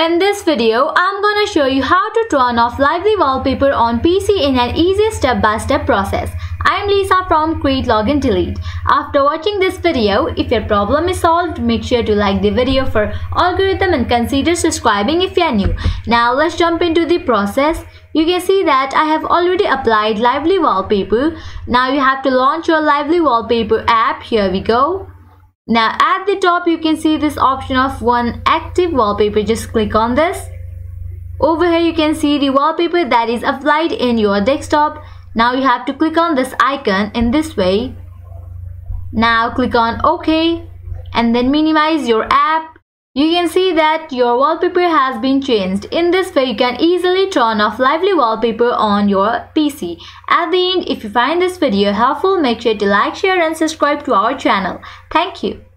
In this video, I'm gonna show you how to turn off lively wallpaper on PC in an easy step-by-step -step process. I'm Lisa from Create Login Delete. After watching this video, if your problem is solved, make sure to like the video for algorithm and consider subscribing if you're new. Now let's jump into the process. You can see that I have already applied lively wallpaper. Now you have to launch your lively wallpaper app. Here we go. Now at the top you can see this option of one active wallpaper. Just click on this. Over here you can see the wallpaper that is applied in your desktop. Now you have to click on this icon in this way. Now click on OK and then minimize your app you can see that your wallpaper has been changed. In this way, you can easily turn off lively wallpaper on your PC. At the end, if you find this video helpful, make sure to like, share and subscribe to our channel. Thank you.